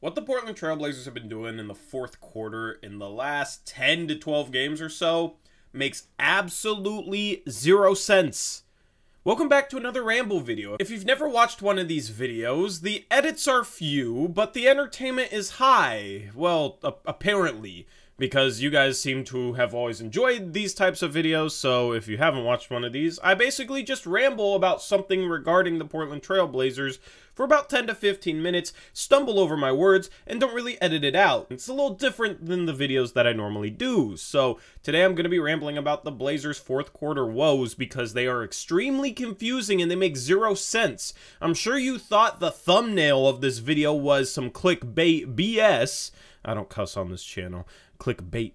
What the Portland Trail Blazers have been doing in the fourth quarter in the last 10 to 12 games or so makes absolutely zero sense. Welcome back to another Ramble video. If you've never watched one of these videos, the edits are few, but the entertainment is high. Well, apparently because you guys seem to have always enjoyed these types of videos, so if you haven't watched one of these, I basically just ramble about something regarding the Portland Trail Blazers for about 10 to 15 minutes, stumble over my words, and don't really edit it out. It's a little different than the videos that I normally do, so today I'm going to be rambling about the Blazers' fourth quarter woes because they are extremely confusing and they make zero sense. I'm sure you thought the thumbnail of this video was some clickbait BS, I don't cuss on this channel. Clickbait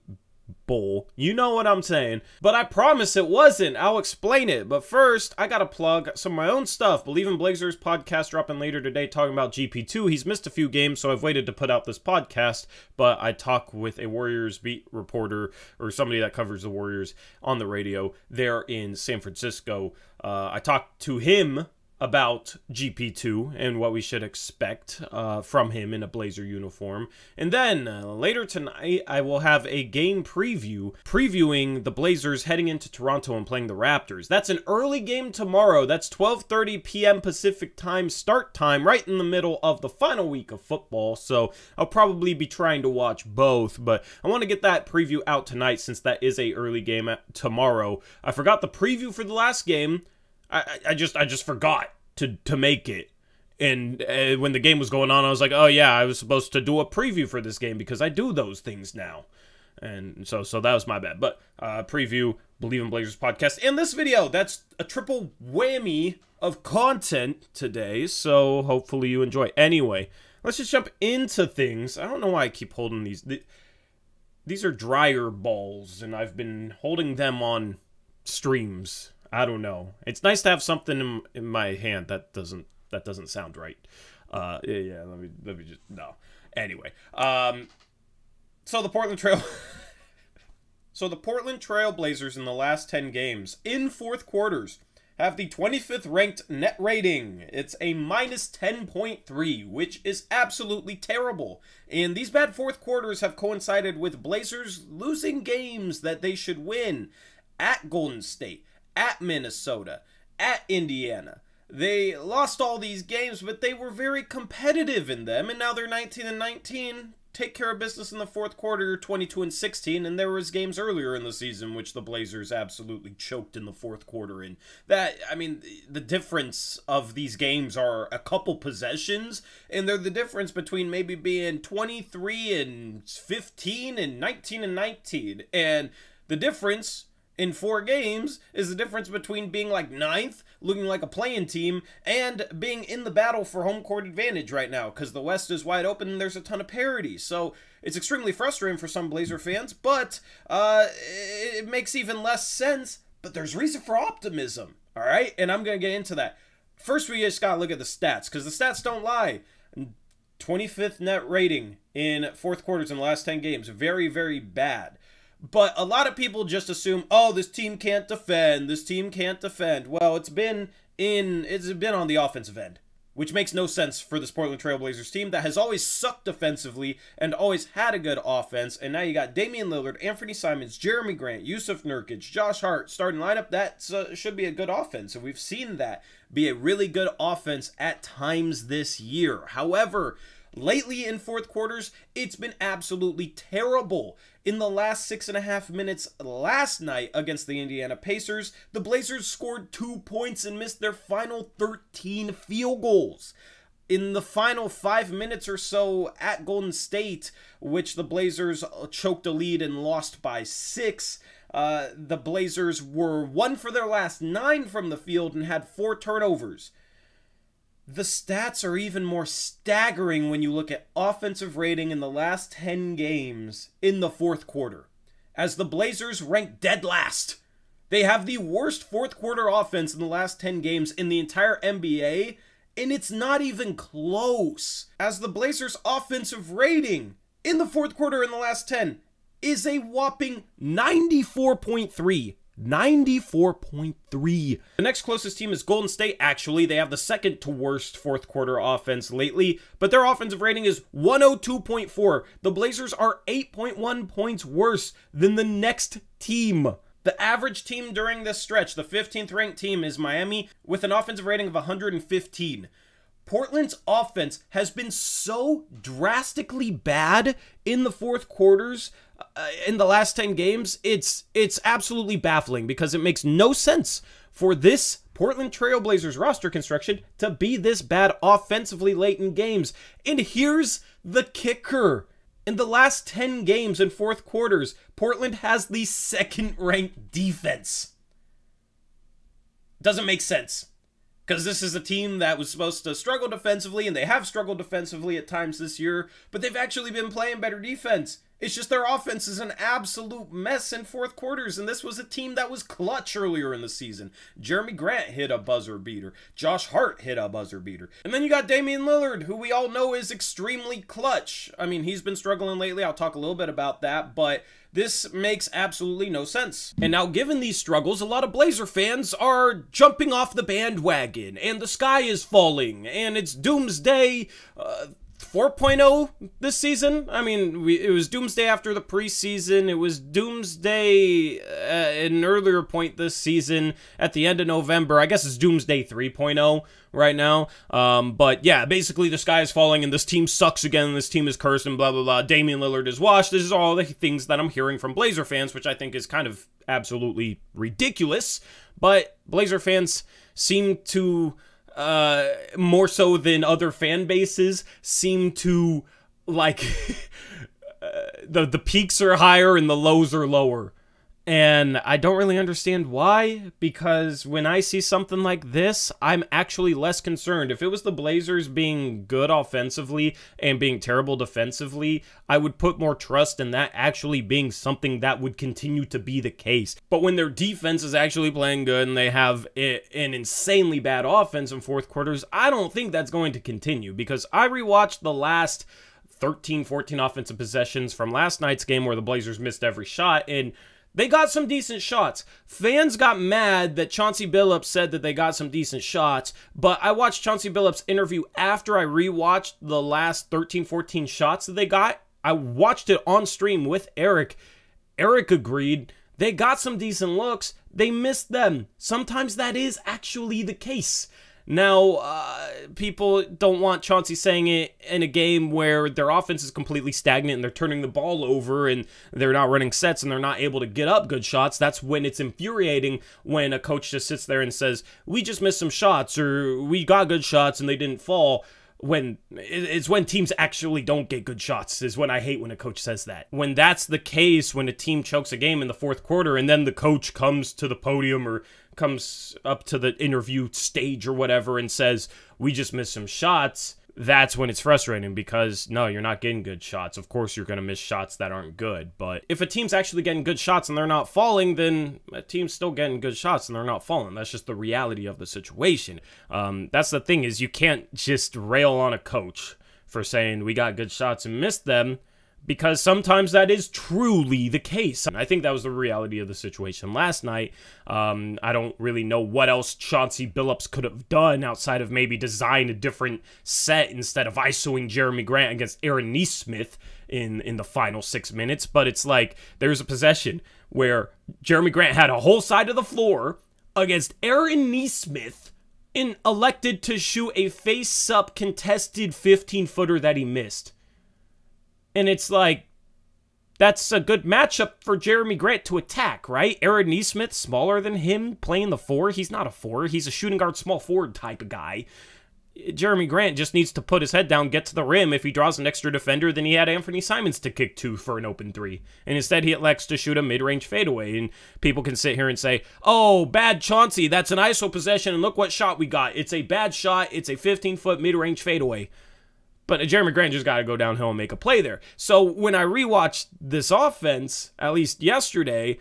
bull. You know what I'm saying. But I promise it wasn't. I'll explain it. But first, I gotta plug some of my own stuff. Believe in Blazers podcast dropping later today talking about GP2. He's missed a few games, so I've waited to put out this podcast. But I talk with a Warriors beat reporter or somebody that covers the Warriors on the radio there in San Francisco. Uh, I talked to him about GP2 and what we should expect uh, from him in a Blazer uniform. And then uh, later tonight, I will have a game preview previewing the Blazers heading into Toronto and playing the Raptors. That's an early game tomorrow. That's 12:30 p.m. Pacific time start time, right in the middle of the final week of football. So I'll probably be trying to watch both, but I want to get that preview out tonight since that is a early game tomorrow. I forgot the preview for the last game I, I just I just forgot to to make it. And uh, when the game was going on, I was like, "Oh yeah, I was supposed to do a preview for this game because I do those things now." And so so that was my bad. But uh, preview Believe in Blazers podcast and this video. That's a triple whammy of content today. So hopefully you enjoy. Anyway, let's just jump into things. I don't know why I keep holding these. These are dryer balls, and I've been holding them on streams I don't know. It's nice to have something in, in my hand that doesn't that doesn't sound right. Uh, yeah, yeah. Let me let me just no. Anyway, um, so the Portland Trail. so the Portland Trail Blazers in the last ten games in fourth quarters have the 25th ranked net rating. It's a minus 10.3, which is absolutely terrible. And these bad fourth quarters have coincided with Blazers losing games that they should win at Golden State, at Minnesota, at Indiana. They lost all these games, but they were very competitive in them, and now they're 19 and 19. Take care of business in the fourth quarter, 22 and 16, and there was games earlier in the season which the Blazers absolutely choked in the fourth quarter. And that, I mean, the difference of these games are a couple possessions, and they're the difference between maybe being 23 and 15 and 19 and 19. And the difference in four games is the difference between being like ninth, looking like a playing team, and being in the battle for home court advantage right now because the West is wide open and there's a ton of parity. So it's extremely frustrating for some Blazer fans, but uh, it makes even less sense. But there's reason for optimism, all right? And I'm going to get into that. First, we just got to look at the stats because the stats don't lie. 25th net rating in fourth quarters in the last 10 games. Very, very bad. But a lot of people just assume, oh, this team can't defend. This team can't defend. Well, it's been in it's been on the offensive end, which makes no sense for this Portland Trail Blazers team that has always sucked defensively and always had a good offense. And now you got Damian Lillard, Anfernee Simons, Jerami Grant, Jusuf Nurkic, Josh Hart starting lineup. That uh, should be a good offense, and we've seen that be a really good offense at times this year. However, Lately in fourth quarters, it's been absolutely terrible. In the last six and a half minutes last night against the Indiana Pacers, the Blazers scored two points and missed their final 13 field goals in the final five minutes or so at Golden State, which the Blazers choked a lead and lost by six, uh, the Blazers were one for their last nine from the field and had four turnovers. The stats are even more staggering when you look at offensive rating in the last 10 games in the fourth quarter, as the Blazers rank dead last. They have the worst fourth quarter offense in the last 10 games in the entire NBA, and it's not even close, as the Blazers' offensive rating in the fourth quarter in the last 10 is a whopping 94.3 94.3. The next closest team is Golden State, actually. They have the second to worst fourth quarter offense lately, but their offensive rating is 102.4. The Blazers are 8.1 points worse than the next team. The average team during this stretch, the 15th ranked team, is Miami with an offensive rating of 115. Portland's offense has been so drastically bad in the fourth quarters Uh, in the last 10 games. It's it's absolutely baffling because it makes no sense for this Portland Trail Blazers roster construction to be this bad offensively late in games. And here's the kicker. In the last 10 games in fourth quarters, Portland has the second ranked defense. Doesn't make sense because this is a team that was supposed to struggle defensively, and they have struggled defensively at times this year, but they've actually been playing better defense. It's just their offense is an absolute mess in fourth quarters, and this was a team that was clutch earlier in the season. Jerami Grant hit a buzzer beater. Josh Hart hit a buzzer beater. And then you got Damian Lillard, who we all know is extremely clutch. I mean, he's been struggling lately. I'll talk a little bit about that, but this makes absolutely no sense. And now, given these struggles, a lot of Blazer fans are jumping off the bandwagon, and the sky is falling, and it's doomsday. Uh, 4.0 this season. I mean, we, it was Doomsday after the preseason. It was Doomsday at uh, an earlier point this season at the end of November. I guess it's Doomsday 3.0 right now. Um, but yeah, basically the sky is falling and this team sucks again. This team is cursed and blah blah blah. Damian Lillard is washed. This is all the things that I'm hearing from Blazer fans, which I think is kind of absolutely ridiculous. But Blazer fans seem to uh, more so than other fan bases, seem to like uh, the the peaks are higher and the lows are lower. And I don't really understand why, because when I see something like this, I'm actually less concerned. If it was the Blazers being good offensively and being terrible defensively, I would put more trust in that actually being something that would continue to be the case. But when their defense is actually playing good and they have an insanely bad offense in fourth quarters, I don't think that's going to continue because I rewatched the last 13, 14 offensive possessions from last night's game where the Blazers missed every shot and they got some decent shots. Fans got mad that Chauncey Billups said that they got some decent shots, but I watched Chauncey Billups' interview after I rewatched the last 13, 14 shots that they got. I watched it on stream with Eric. Eric agreed. They got some decent looks. They missed them. Sometimes that is actually the case. Now, uh, people don't want Chauncey saying it in a game where their offense is completely stagnant and they're turning the ball over and they're not running sets and they're not able to get up good shots. That's when it's infuriating when a coach just sits there and says, We just missed some shots or we got good shots and they didn't fall when it's when teams actually don't get good shots is when I hate when a coach says that. When that's the case, when a team chokes a game in the fourth quarter and then the coach comes to the podium or comes up to the interview stage or whatever and says, "We just missed some shots." that's when it's frustrating because no, you're not getting good shots. Of course, you're going to miss shots that aren't good. But if a team's actually getting good shots and they're not falling, then a team's still getting good shots and they're not falling. That's just the reality of the situation. Um, that's the thing is you can't just rail on a coach for saying we got good shots and missed them because sometimes that is truly the case. I think that was the reality of the situation last night. Um, I don't really know what else Chauncey Billups could have done outside of maybe design a different set instead of ISOing Jerami Grant against Aaron Nesmith in, in the final six minutes. But it's like there's a possession where Jerami Grant had a whole side of the floor against Aaron Nesmith and elected to shoot a face up contested 15 footer that he missed. And it's like, that's a good matchup for Jerami Grant to attack, right? Aaron Nesmith, smaller than him, playing the four. He's not a four. He's a shooting guard, small forward type of guy. Jerami Grant just needs to put his head down, get to the rim. If he draws an extra defender, then he had Anfernee Simons to kick two for an open three. And instead, he elects to shoot a mid range fadeaway. And people can sit here and say, oh, bad Chauncey, that's an ISO possession, and look what shot we got. It's a bad shot, it's a 15 foot mid range fadeaway. But Jerami Grant just got to go downhill and make a play there. So when I rewatched this offense, at least yesterday,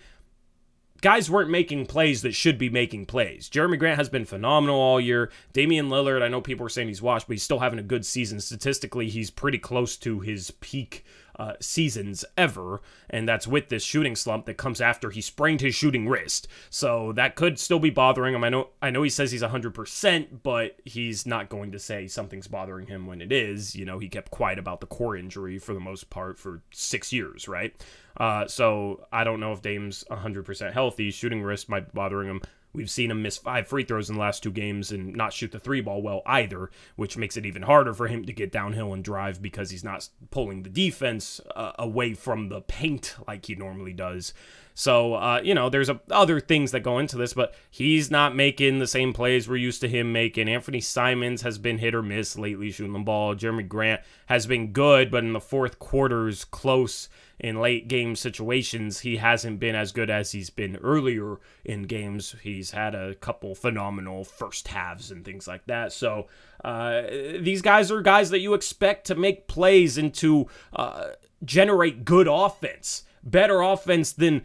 guys weren't making plays that should be making plays. Jerami Grant has been phenomenal all year. Damian Lillard, I know people are saying he's washed, but he's still having a good season. Statistically, he's pretty close to his peak uh, seasons ever, and that's with this shooting slump that comes after he sprained his shooting wrist. So that could still be bothering him. I know I know he says he's 100%, but he's not going to say something's bothering him when it is. You know, he kept quiet about the core injury for the most part for 6 years, right? Uh, so I don't know if Dame's 100% healthy. Shooting wrist might be bothering him. We've seen him miss five free throws in the last two games and not shoot the three ball well either, which makes it even harder for him to get downhill and drive because he's not pulling the defense uh, away from the paint like he normally does. So, uh, you know, there's a, other things that go into this, but he's not making the same plays we're used to him making. Anfernee Simons has been hit or miss lately shooting the ball. Jerami Grant has been good, but in the fourth quarters, close in late game situations, he hasn't been as good as he's been earlier in games. He's had a couple phenomenal first halves and things like that. So uh, these guys are guys that you expect to make plays and to uh, generate good offense, better offense than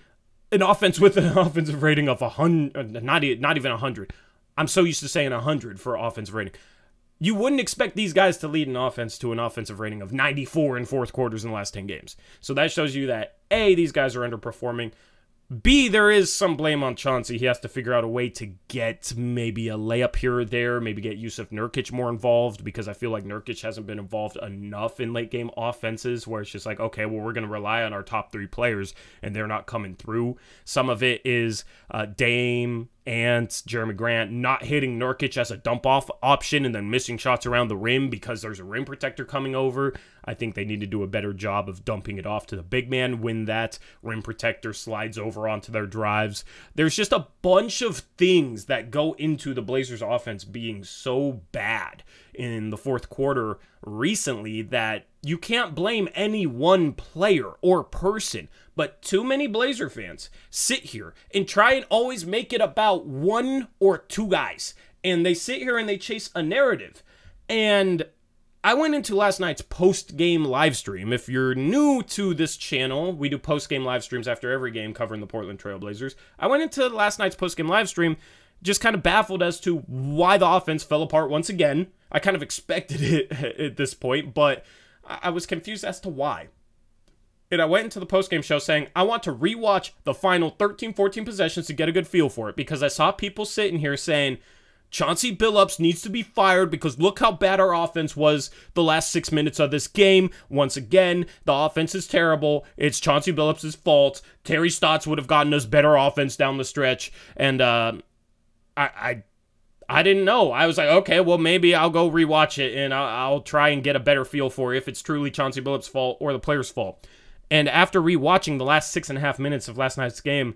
an offense with an offensive rating of a hundred, uh, not not even a hundred. I'm so used to saying a hundred for offensive rating you wouldn't expect these guys to lead an offense to an offensive rating of 94 in fourth quarters in the last 10 games. So that shows you that A, these guys are underperforming. B, there is some blame on Chauncey. He has to figure out a way to get maybe a layup here or there, maybe get Jusuf Nurkic more involved because I feel like Nurkic hasn't been involved enough in late game offenses where it's just like, okay, well, we're going to rely on our top three players and they're not coming through. Some of it is uh, Dame and Jerami Grant not hitting Nurkic as a dump off option and then missing shots around the rim because there's a rim protector coming over. I think they need to do a better job of dumping it off to the big man when that rim protector slides over onto their drives. There's just a bunch of things that go into the Blazers offense being so bad in the fourth quarter recently that you can't blame any one player or person, but too many Blazer fans sit here and try and always make it about one or two guys. And they sit here and they chase a narrative. And I went into last night's post game live stream. If you're new to this channel, we do post game live streams after every game covering the Portland Trail Blazers. I went into last night's post game live stream just kind of baffled as to why the offense fell apart once again. I kind of expected it at this point, but I was confused as to why. And I went into the postgame show saying, I want to rewatch the final 13 14 possessions to get a good feel for it because I saw people sitting here saying, Chauncey Billups needs to be fired because look how bad our offense was the last six minutes of this game. Once again, the offense is terrible. It's Chauncey Billups' fault. Terry Stotts would have gotten us better offense down the stretch. And uh, I, I I didn't know. I was like, okay, well, maybe I'll go rewatch it and I'll, I'll, try and get a better feel for if it's truly Chauncey Billups' fault or the player's fault. And after rewatching the last six and a half minutes of last night's game,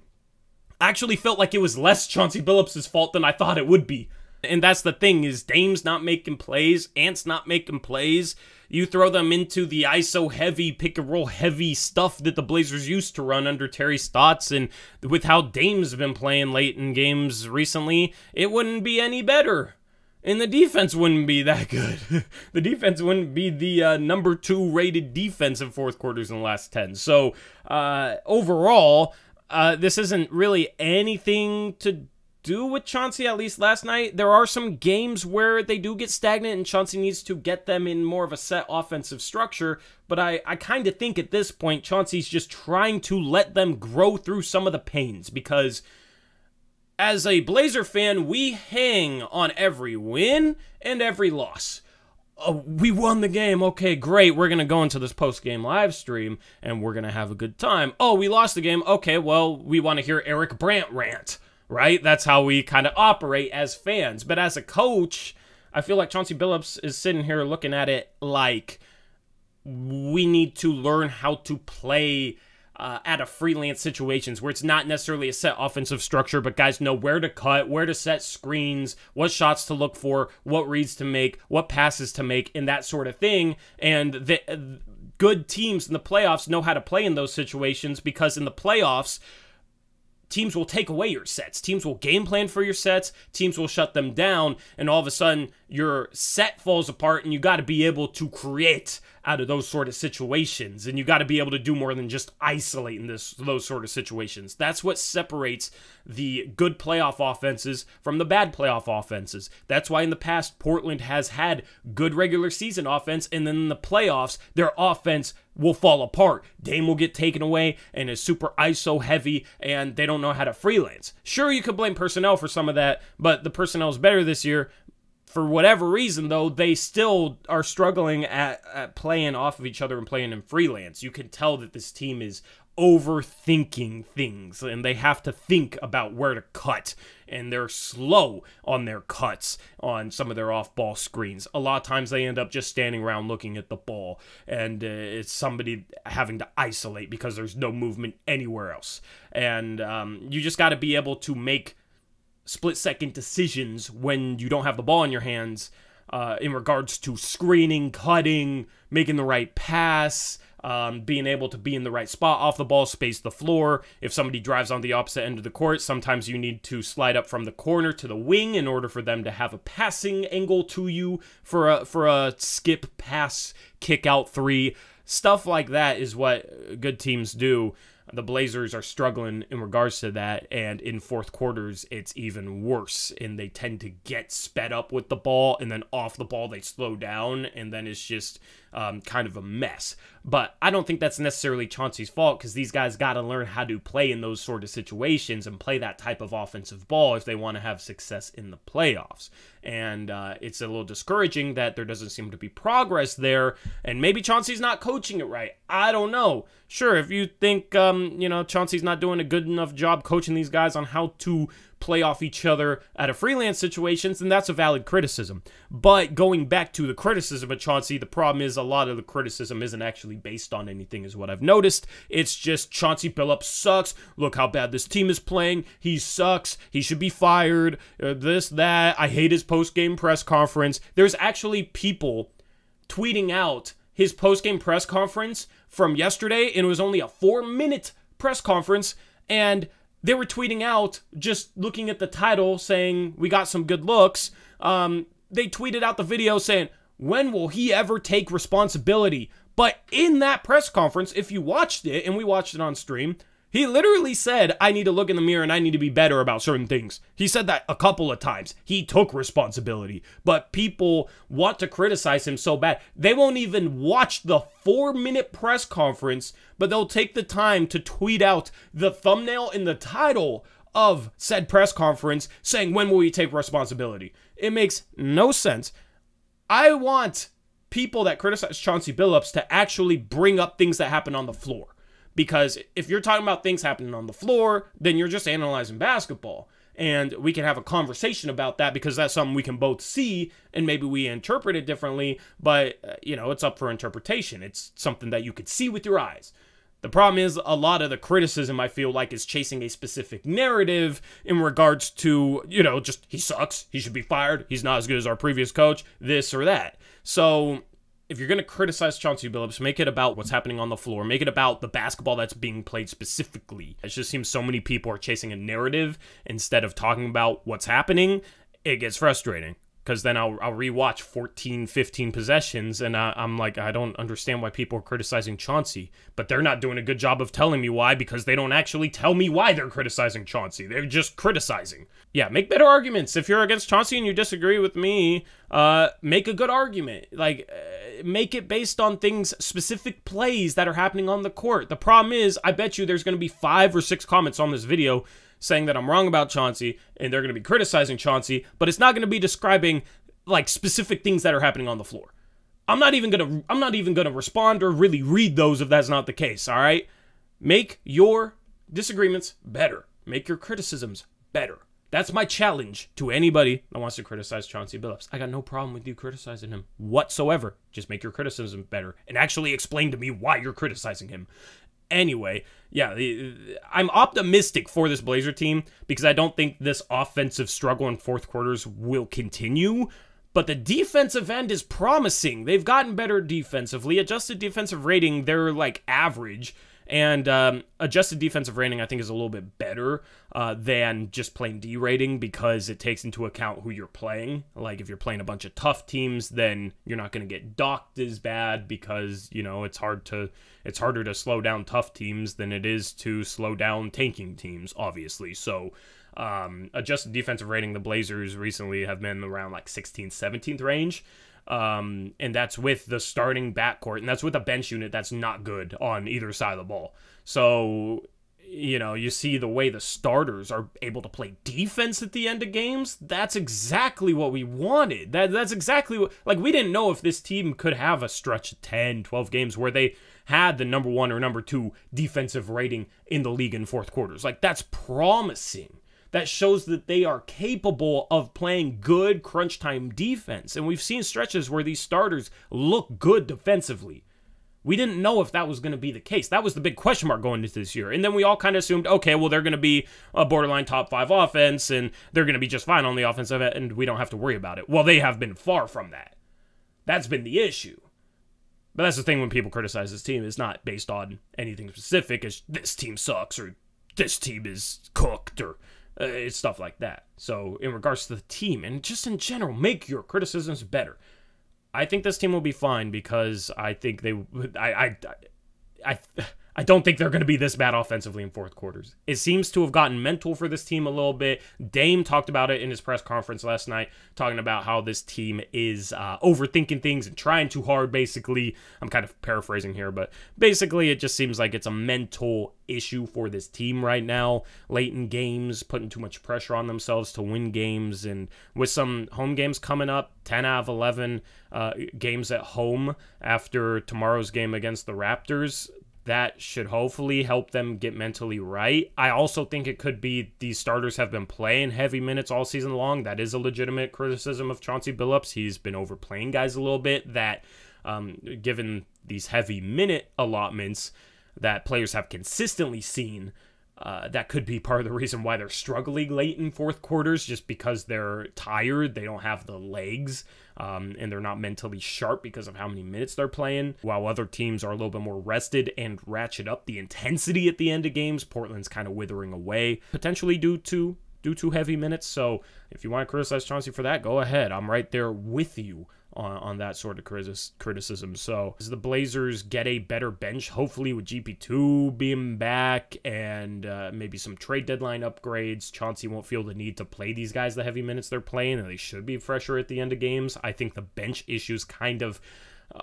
I actually felt like it was less Chauncey Billups' fault than I thought it would be. And that's the thing is Dame's not making plays, Ant's not making plays. You throw them into the ISO heavy, pick and roll heavy stuff that the Blazers used to run under Terry Stotts, and with how Dame's been playing late in games recently, it wouldn't be any better. And the defense wouldn't be that good. the defense wouldn't be the uh, number two rated defense in fourth quarters in the last 10. So, uh, overall, uh, this isn't really anything to do with Chauncey, at least last night. There are some games where they do get stagnant and Chauncey needs to get them in more of a set offensive structure. But I, I kind of think at this point, Chauncey's just trying to let them grow through some of the pains because as a Blazer fan, we hang on every win and every loss. Oh, we won the game. Okay, great. We're going to go into this post game live stream and we're going to have a good time. Oh, we lost the game. Okay, well, we want to hear Eric Brandt rant right? That's how we kind of operate as fans. But as a coach, I feel like Chauncey Billups is sitting here looking at it like we need to learn how to play uh, out of freelance situations where it's not necessarily a set offensive structure, but guys know where to cut, where to set screens, what shots to look for, what reads to make, what passes to make, and that sort of thing. And the good teams in the playoffs know how to play in those situations because in the playoffs, teams will take away your sets. Teams will game plan for your sets. Teams will shut them down. And all of a sudden, your set falls apart, and you got to be able to create out of those sort of situations. And you got to be able to do more than just isolating this those sort of situations. That's what separates the good playoff offenses from the bad playoff offenses. That's why in the past Portland has had good regular season offense and then in the playoffs their offense will fall apart. Dame will get taken away and is super ISO heavy, and they don't know how to freelance. Sure, you could blame personnel for some of that, but the personnel is better this year. For whatever reason, though, they still are struggling at, at playing off of each other and playing in freelance. You can tell that this team is overthinking things and they have to think about where to cut and they're slow on their cuts on some of their off ball screens. A lot of times they end up just standing around looking at the ball and uh, it's somebody having to isolate because there's no movement anywhere else. And um, you just got to be able to make split second decisions when you don't have the ball in your hands uh, in regards to screening, cutting, making the right pass, um, being able to be in the right spot off the ball, space the floor. If somebody drives on the opposite end of the court, sometimes you need to slide up from the corner to the wing in order for them to have a passing angle to you for a for a skip pass kick out three. Stuff like that is what good teams do the Blazers are struggling in regards to that, and in fourth quarters, it's even worse. And they tend to get sped up with the ball, and then off the ball, they slow down, and then it's just um, kind of a mess. But I don't think that's necessarily Chauncey's fault because these guys got to learn how to play in those sort of situations and play that type of offensive ball if they want to have success in the playoffs. And uh, it's a little discouraging that there doesn't seem to be progress there. And maybe Chauncey's not coaching it right. I don't know. Sure, if you think um, you know Chauncey's not doing a good enough job coaching these guys on how to play off each other at a freelance situations, then that's a valid criticism. But going back to the criticism of Chauncey, the problem is a lot of the criticism isn't actually based on anything, is what I've noticed. It's just Chauncey Billups sucks. Look how bad this team is playing. He sucks. He should be fired. Uh, this, that. I hate his post game press conference. There's actually people tweeting out his post game press conference from yesterday, and it was only a four minute press conference. And they were tweeting out just looking at the title saying we got some good looks. Um, they tweeted out the video saying when will he ever take responsibility? But in that press conference if you watched it and we watched it on stream he literally said, I need to look in the mirror and I need to be better about certain things. He said that a couple of times. He took responsibility. But people want to criticize him so bad. They won't even watch the four minute press conference, but they'll take the time to tweet out the thumbnail and the title of said press conference saying, When will he take responsibility? It makes no sense. I want people that criticize Chauncey Billups to actually bring up things that happen on the floor. Because if you're talking about things happening on the floor, then you're just analyzing basketball. And we can have a conversation about that because that's something we can both see and maybe we interpret it differently, but uh, you know, it's up for interpretation. It's something that you could see with your eyes. The problem is a lot of the criticism I feel like is chasing a specific narrative in regards to, you know, just he sucks, he should be fired, he's not as good as our previous coach, this or that. So if you're going to criticize Chauncey Billups, make it about what's happening on the floor. Make it about the basketball that's being played specifically. It just seems so many people are chasing a narrative instead of talking about what's happening. It gets frustrating because then I'll, I'll rewatch 14, 15 possessions, and I, am like, I don't understand why people are criticizing Chauncey. But they're not doing a good job of telling me why because they don't actually tell me why they're criticizing Chauncey. They're just criticizing. Yeah, make better arguments. If you're against Chauncey and you disagree with me, uh, make a good argument. Like, uh, make it based on things, specific plays that are happening on the court. The problem is, I bet you there's going to be five or six comments on this video saying that I'm wrong about Chauncey and they're going to be criticizing Chauncey, but it's not going to be describing like specific things that are happening on the floor. I'm not even going to I'm not even going to respond or really read those if that's not the case, all right? Make your disagreements better. Make your criticisms better. That's my challenge to anybody that wants to criticize Chauncey Billups. I got no problem with you criticizing him whatsoever. Just make your criticism better and actually explain to me why you're criticizing him. Anyway, yeah, I'm optimistic for this Blazer team because I don't think this offensive struggle in fourth quarters will continue. But the defensive end is promising. They've gotten better defensively. Adjusted defensive rating, they're like average. And um, adjusted defensive rating, I think, is a little bit better uh, than just plain D rating because it takes into account who you're playing. Like if you're playing a bunch of tough teams, then you're not going to get docked as bad because you know it's hard to it's harder to slow down tough teams than it is to slow down tanking teams, obviously. So um, adjusted defensive rating, the Blazers recently have been around like 16th, 17th range. Um, and that's with the starting backcourt, and that's with a bench unit that's not good on either side of the ball. So you know, you see the way the starters are able to play defense at the end of games. That's exactly what we wanted. That that's exactly what like we didn't know if this team could have a stretch of 10, 12 games where they had the number 1 or number 2 defensive rating in the league in fourth quarters. Like that's promising. That shows that they are capable of playing good crunch time defense. And we've seen stretches where these starters look good defensively. We didn't know if that was going to be the case. That was the big question mark going into this year. And then we all kind of assumed, okay, well, they're going to be a borderline top five offense and they're going to be just fine on the offensive end and we don't have to worry about it. Well, they have been far from that. That's been the issue. But that's the thing when people criticize this team, it's not based on anything specific, as this team sucks or this team is cooked or uh, it's stuff like that. So, in regards to the team and just in general, make your criticisms better. I think this team will be fine because I think they I I I, I don't think they're going to be this bad offensively in fourth quarters. It seems to have gotten mental for this team a little bit. Dame talked about it in his press conference last night, talking about how this team is uh, overthinking things and trying too hard, basically. I'm kind of paraphrasing here, but basically, it just seems like it's a mental issue for this team right now. Late in games, putting too much pressure on themselves to win games, and with some home games coming up, 10 out of 11 uh, games at home after tomorrow's game against the Raptors that should hopefully help them get mentally right. I also think it could be these starters have been playing heavy minutes all season long. That is a legitimate criticism of Chauncey Billups. He's been overplaying guys a little bit. That, um, given these heavy minute allotments that players have consistently seen, uh, that could be part of the reason why they're struggling late in fourth quarters, just because they're tired. They don't have the legs, um, and they're not mentally sharp because of how many minutes they're playing. While other teams are a little bit more rested and ratchet up the intensity at the end of games, Portland's kind of withering away, potentially due to due to heavy minutes. So if you want to criticize Chauncey for that, go ahead. I'm right there with you on, on that sort of criticism. So as the Blazers get a better bench, hopefully with GP2 being back and uh, maybe some trade deadline upgrades, Chauncey won't feel the need to play these guys the heavy minutes they're playing, and they should be fresher at the end of games. I think the bench issues kind of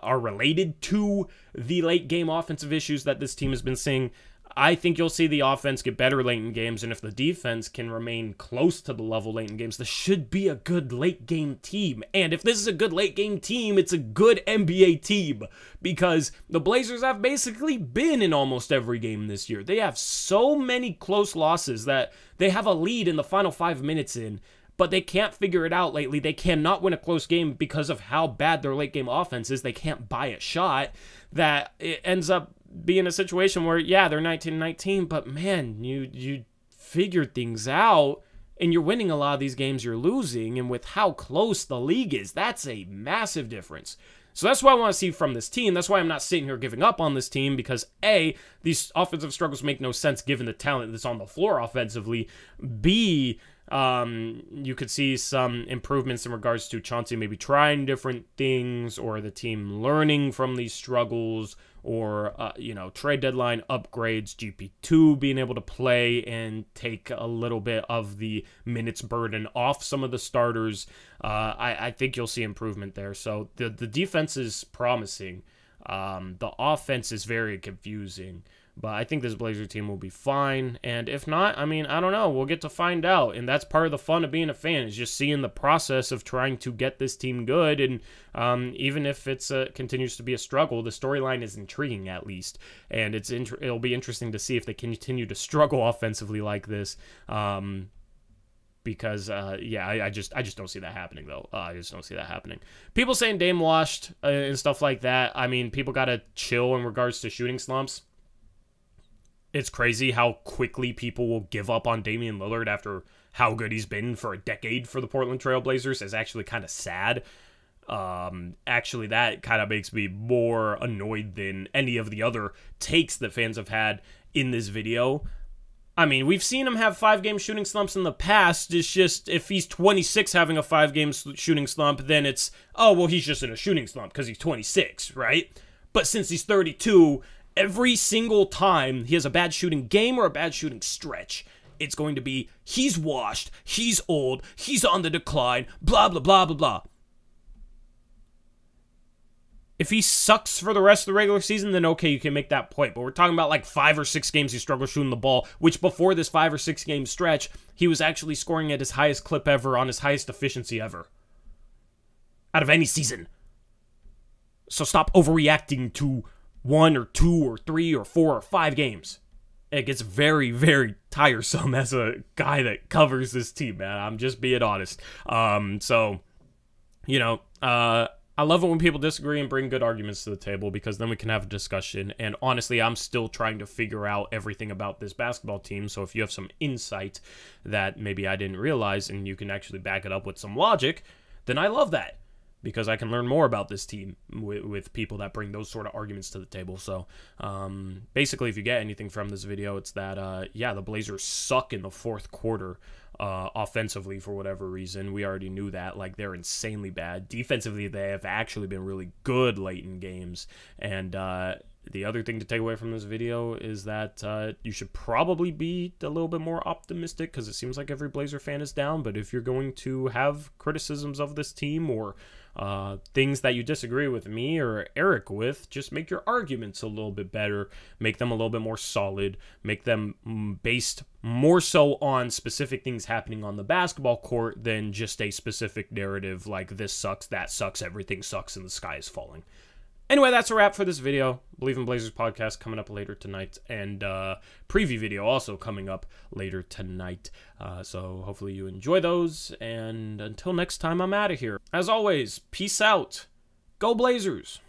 are related to the late game offensive issues that this team has been seeing. I think you'll see the offense get better late in games, and if the defense can remain close to the level late in games, this should be a good late game team. And if this is a good late game team, it's a good NBA team because the Blazers have basically been in almost every game this year. They have so many close losses that they have a lead in the final five minutes in but they can't figure it out lately. They cannot win a close game because of how bad their late game offense is. They can't buy a shot that it ends up be in a situation where yeah they're 1919 but man you you figured things out and you're winning a lot of these games you're losing and with how close the league is that's a massive difference so that's what I want to see from this team. That's why I'm not sitting here giving up on this team because A, these offensive struggles make no sense given the talent that's on the floor offensively. B, um, you could see some improvements in regards to Chauncey maybe trying different things or the team learning from these struggles or uh, you know trade deadline upgrades gp2 being able to play and take a little bit of the minutes burden off some of the starters. Uh, I, I, think you'll see improvement there. So the, the defense is promising. Um, the offense is very confusing but I think this Blazer team will be fine. And if not, I mean, I don't know. We'll get to find out. And that's part of the fun of being a fan is just seeing the process of trying to get this team good. And um, even if it's a, continues to be a struggle, the storyline is intriguing at least. And it's int- it'll be interesting to see if they continue to struggle offensively like this. Um, because uh, yeah, I, I, just I just don't see that happening though. Uh, I just don't see that happening. People saying Dame washed uh, and stuff like that. I mean, people gotta chill in regards to shooting slumps it's crazy how quickly people will give up on Damian Lillard after how good he's been for a decade for the Portland Trail Blazers is actually kind of sad. Um, actually, that kind of makes me more annoyed than any of the other takes that fans have had in this video. I mean, we've seen him have five game shooting slumps in the past. It's just if he's 26 having a five game shooting slump, then it's, oh, well, he's just in a shooting slump because he's 26, right? But since he's 32, every single time he has a bad shooting game or a bad shooting stretch, it's going to be he's washed, he's old, he's on the decline, blah, blah, blah, blah, blah. If he sucks for the rest of the regular season, then okay, you can make that point. But we're talking about like five or six games he struggled shooting the ball, which before this five or six game stretch, he was actually scoring at his highest clip ever on his highest efficiency ever. Out of any season. So stop overreacting to one or two or three or four or five games. It gets very, very tiresome as a guy that covers this team, man. I'm just being honest. Um, so, you know, uh, I love it when people disagree and bring good arguments to the table because then we can have a discussion. And honestly, I'm still trying to figure out everything about this basketball team. So if you have some insight that maybe I didn't realize and you can actually back it up with some logic, then I love that because I can learn more about this team with, with people that bring those sort of arguments to the table. So um, basically, if you get anything from this video, it's that, uh, yeah, the Blazers suck in the fourth quarter. Uh, offensively, for whatever reason, we already knew that. Like they're insanely bad. Defensively, they have actually been really good late in games. And uh, the other thing to take away from this video is that uh, you should probably be a little bit more optimistic because it seems like every Blazer fan is down. But if you're going to have criticisms of this team or uh, things that you disagree with me or Eric with, just make your arguments a little bit better, make them a little bit more solid, make them mm, based more so on specific things happening on the basketball court than just a specific narrative like this sucks, that sucks, everything sucks, and the sky is falling. Anyway, that's a wrap for this video. Believe in Blazers podcast coming up later tonight, and uh, preview video also coming up later tonight. Uh, so hopefully you enjoy those, and until next time, I'm out of here. As always, peace out. Go Blazers!